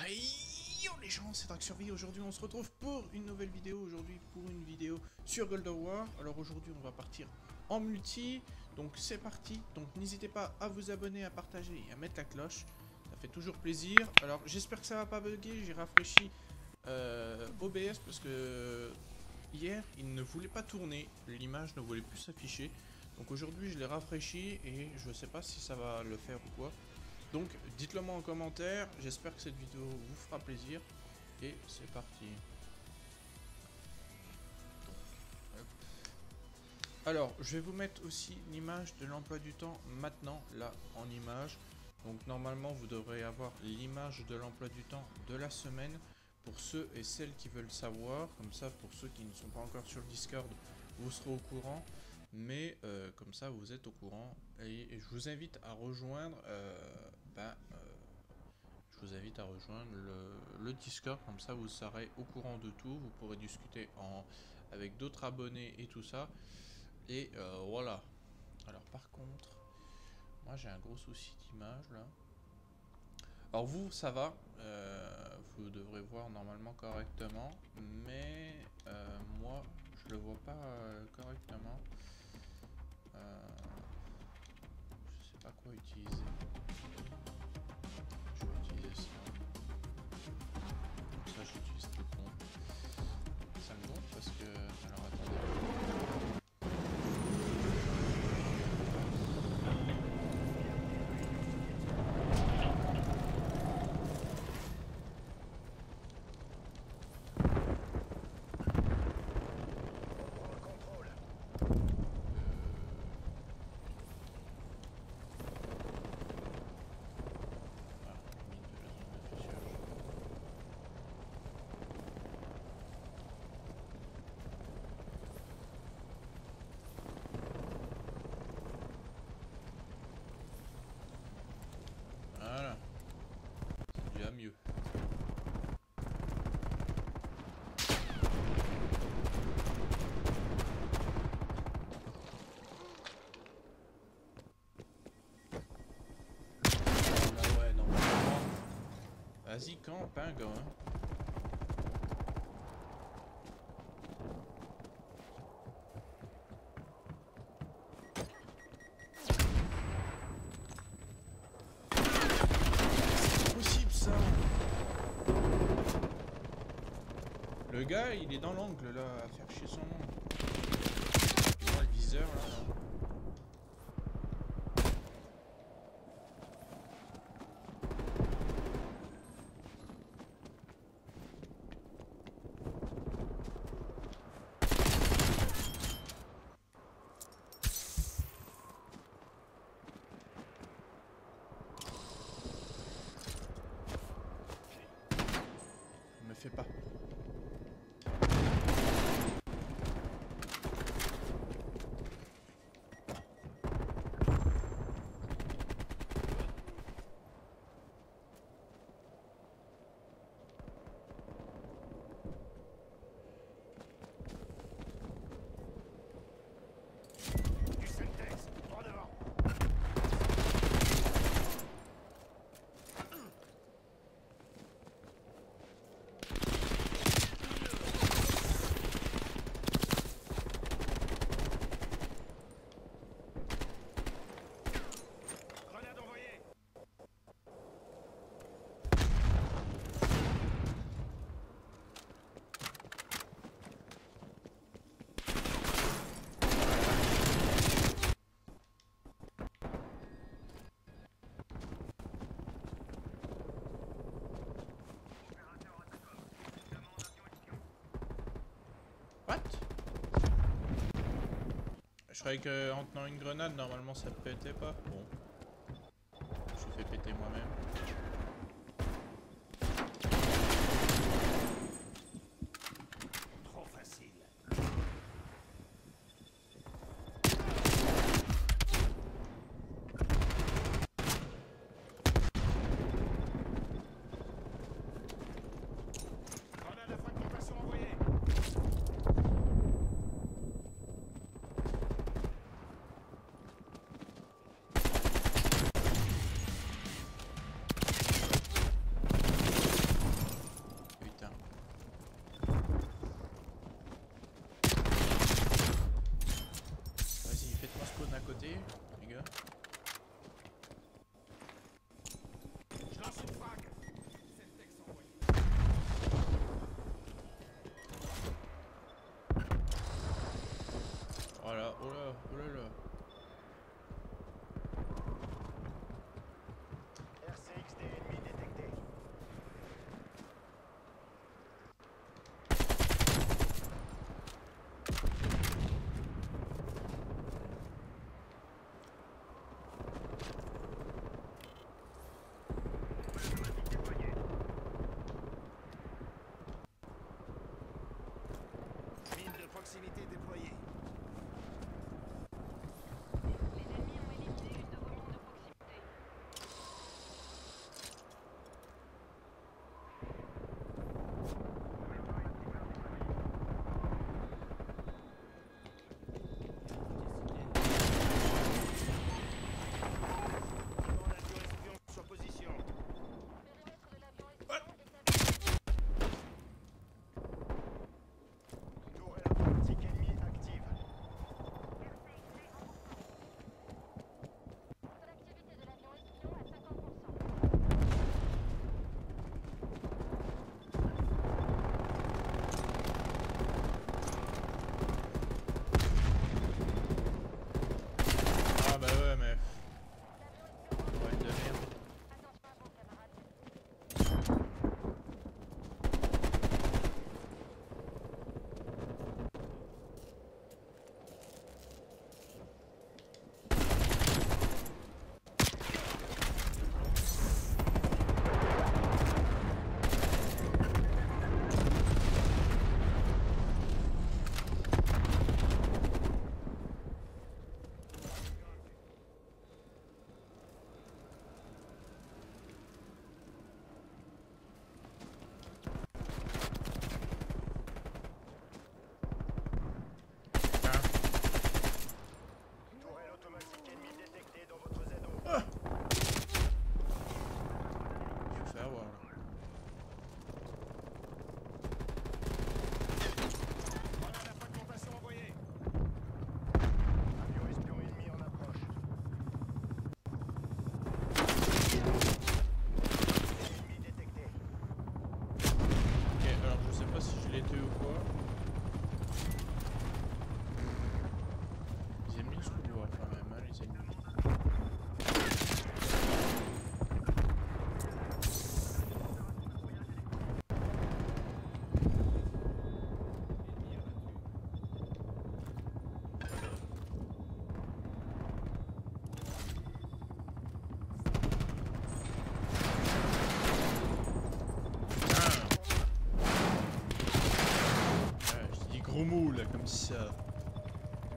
Hey yo les gens, c'est Dark Survey. Aujourd'hui, on se retrouve pour une nouvelle vidéo. Aujourd'hui, pour une vidéo sur Gold War. Alors aujourd'hui, on va partir en multi. Donc c'est parti. Donc n'hésitez pas à vous abonner, à partager et à mettre la cloche. Ça fait toujours plaisir. Alors j'espère que ça va pas bugger. J'ai rafraîchi euh, OBS parce que hier, il ne voulait pas tourner. L'image ne voulait plus s'afficher. Donc aujourd'hui, je l'ai rafraîchi et je sais pas si ça va le faire ou quoi. Donc dites-le moi en commentaire, j'espère que cette vidéo vous fera plaisir. Et c'est parti. Alors, je vais vous mettre aussi l'image de l'emploi du temps maintenant, là, en image. Donc normalement, vous devrez avoir l'image de l'emploi du temps de la semaine pour ceux et celles qui veulent savoir. Comme ça, pour ceux qui ne sont pas encore sur le Discord, vous serez au courant. Mais euh, comme ça, vous êtes au courant. Et, je vous invite à rejoindre euh, euh, je vous invite à rejoindre le, Discord, comme ça vous serez au courant de tout, vous pourrez discuter en, avec d'autres abonnés et tout ça. Et euh, voilà. Alors par contre, moi j'ai un gros souci d'image là. Alors vous, ça va, euh, vous devrez voir normalement correctement, mais moi je le vois pas correctement. je sais pas quoi utiliser aussi. Donc j'utilise le. Ça me montre parce que. Hein. Hein. Le gars, il est dans l'angle là, à faire chier son monde. le viseur là. pas. Je croyais qu'en tenant une grenade, normalement ça pétait pas. Bon. Je fais péter moi-même. 不认不认识。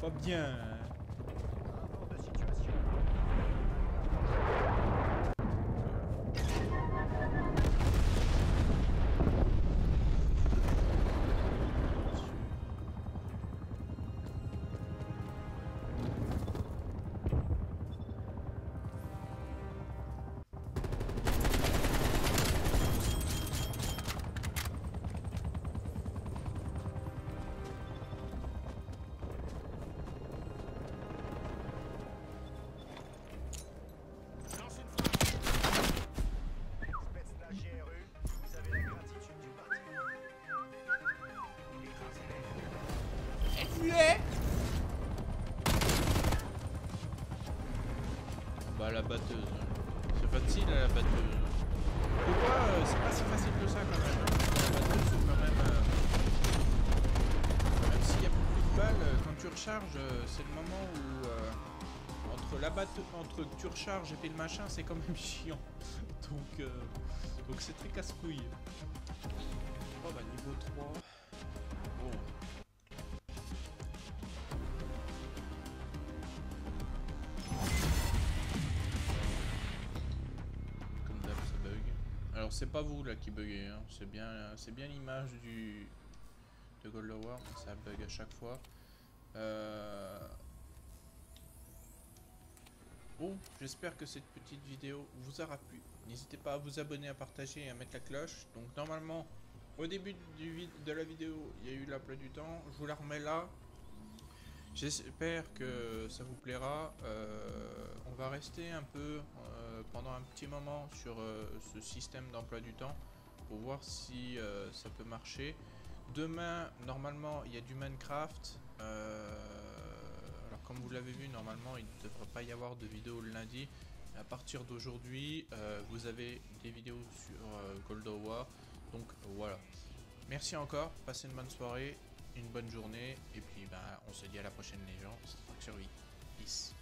Pas bien. Bah la batteuse. C'est facile la batteuse. Pourquoi euh, c'est pas si facile que ça quand même. hein. La batteuse c'est quand même. euh, Même s'il y a beaucoup de balles, euh, quand tu recharges, c'est le moment où euh, entre la batteuse, entre que tu recharges et puis le machin, c'est quand même chiant. Donc euh, donc c'est très casse-couille. Oh bah niveau 3. Alors c'est pas vous là qui buguez, hein. c'est bien, c'est bien l'image du de Gold War, ça bug à chaque fois. Euh, Bon, j'espère que cette petite vidéo vous aura plu. N'hésitez pas à vous abonner, à partager et à mettre la cloche. Donc normalement, au début de la vidéo, il y a eu l'emploi du temps. Je vous la remets là. J'espère que ça vous plaira. Euh, on va rester un peu euh, pendant un petit moment sur euh, ce système d'emploi du temps pour voir si ça peut marcher. Demain, normalement, il y a du Minecraft. Alors, comme vous l'avez vu, normalement, il ne devrait pas y avoir de vidéo le lundi. À partir d'aujourd'hui, vous avez des vidéos sur Gold War. Donc voilà. Merci encore. Passez une bonne soirée, une bonne journée. Et puis, ben, on se dit à la prochaine, les gens. C'était Survie. Peace.